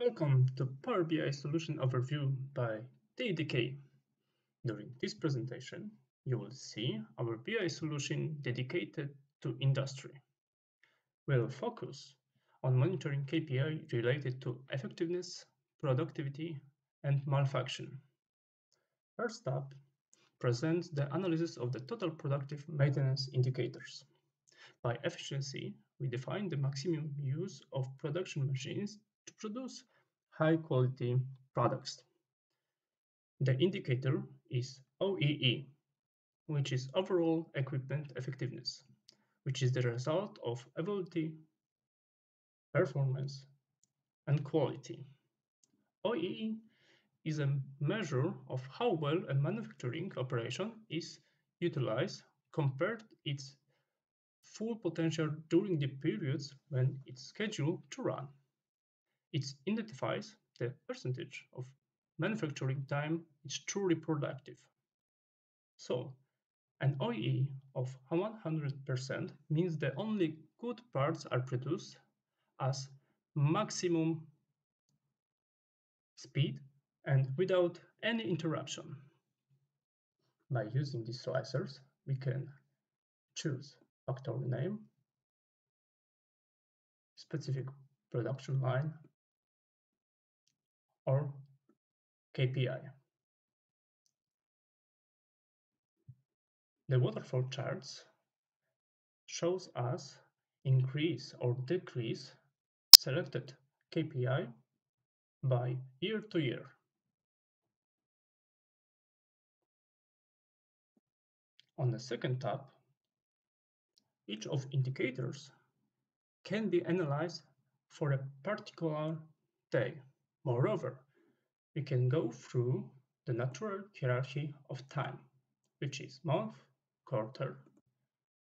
Welcome to Power BI Solution Overview by DDK. During this presentation, you will see our BI solution dedicated to industry. We'll focus on monitoring KPI related to effectiveness, productivity, and malfunction. First up, presents the analysis of the total productive maintenance indicators. By efficiency, we define the maximum use of production machines to produce high quality products. The indicator is OEE, which is overall equipment effectiveness, which is the result of availability, performance, and quality. OEE is a measure of how well a manufacturing operation is utilized compared its full potential during the periods when it's scheduled to run. It identifies the percentage of manufacturing time is truly productive. So, an OEE of 100% means that only good parts are produced as maximum speed and without any interruption. By using these slicers, we can choose factory name, specific production line, or KPI. The waterfall charts shows us increase or decrease selected KPI by year to year. On the second tab, each of indicators can be analyzed for a particular day. Moreover, we can go through the natural hierarchy of time, which is month, quarter,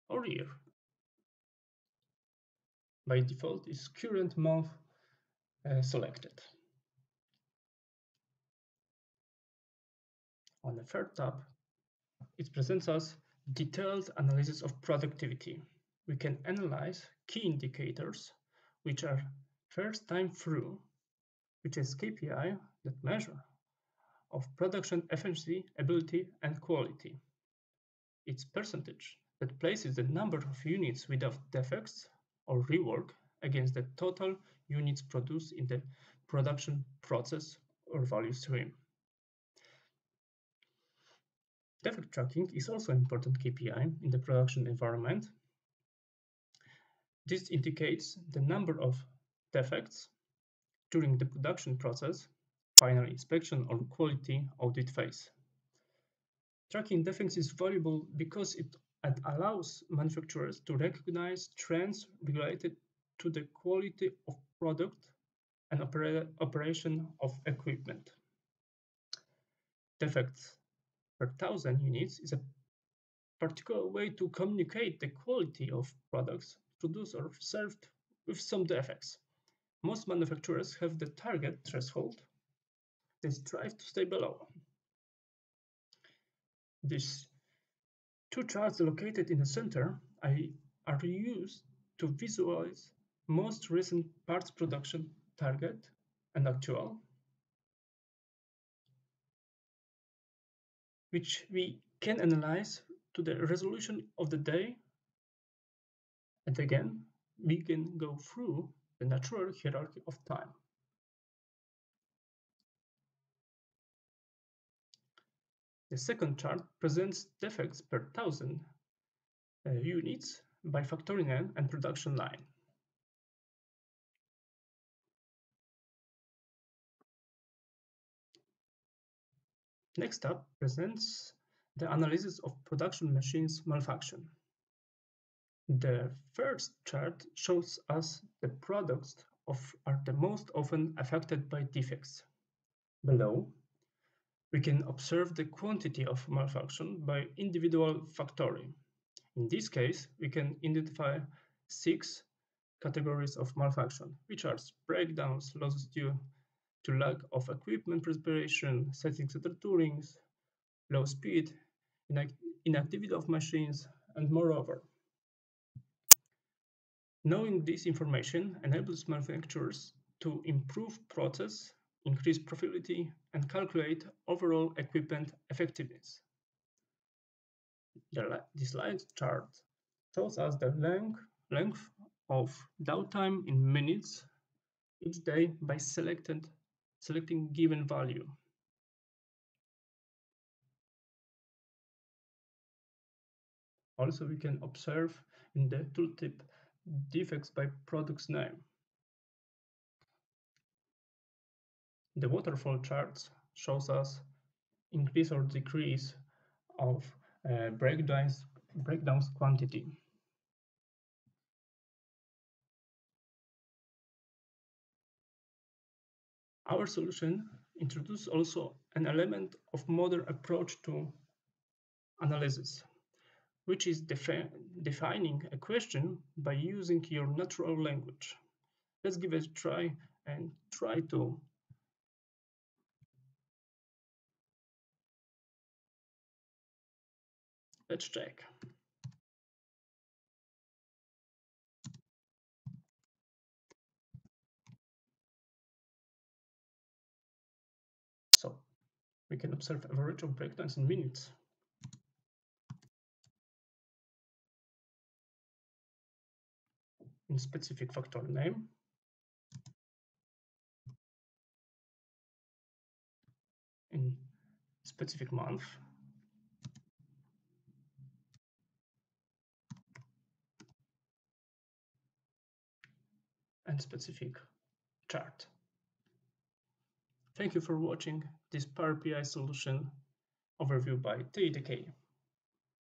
or year. By default is current month uh, selected. On the third tab, it presents us detailed analysis of productivity. We can analyze key indicators, which are first time through which is KPI that measure of production efficiency, ability, and quality. Its percentage that places the number of units without defects or rework against the total units produced in the production process or value stream. Defect tracking is also an important KPI in the production environment. This indicates the number of defects during the production process, final inspection or quality audit phase. Tracking defects is valuable because it, allows manufacturers to recognize trends related to the quality of product and opera operation of equipment. Defects per thousand units is a particular way to communicate the quality of products produced or served with some defects. Most manufacturers have the target threshold they strive to stay below. These two charts located in the center are used to visualize most recent parts production target and actual, which we can analyze to the resolution of the day. And again, we can go through the natural hierarchy of time. The second chart presents defects per thousand uh, units by factory name and production line. Next up presents the analysis of production machines malfunction. The first chart shows us the products of are the most often affected by defects. Below, we can observe the quantity of malfunction by individual factory. In this case, we can identify six categories of malfunction, which are breakdowns, losses due to lack of equipment preparation, settings and toolings, low speed, inactivity of machines, and moreover. Knowing this information enables manufacturers to improve process, increase profitability, and calculate overall equipment effectiveness. The, this slide chart shows us the length, length of downtime in minutes each day by selected, selecting given value. Also, we can observe in the tooltip defects by product's name. The waterfall chart shows us increase or decrease of uh, breakdowns, breakdowns quantity. Our solution introduces also an element of modern approach to analysis, which is defi defining a question by using your natural language. Let's give it a try and try to Let's check. So we can observe average of breakdowns in minutes. In specific factory name. In specific month and specific chart. Thank you for watching this Power BI solution overview by TDK.